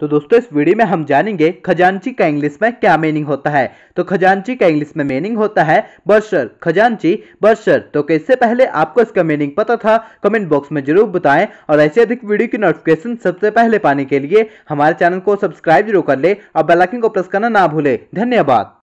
तो दोस्तों, इस वीडियो में हम जानेंगे खजांची का इंग्लिश में क्या मीनिंग होता है। तो खजांची का इंग्लिश में मीनिंग होता है बर्शर खजांची बर्शर तो इससे पहले आपको इसका मीनिंग पता था कमेंट बॉक्स में ज़रूर बताएँ और ऐसे अधिक वीडियो की नोटिफिकेशन सबसे पहले पाने के लिए हमारे चैनल को सब्सक्राइब ज़रूर कर ले और बेलाइकिन को प्रेस करना ना भूले। धन्यवाद।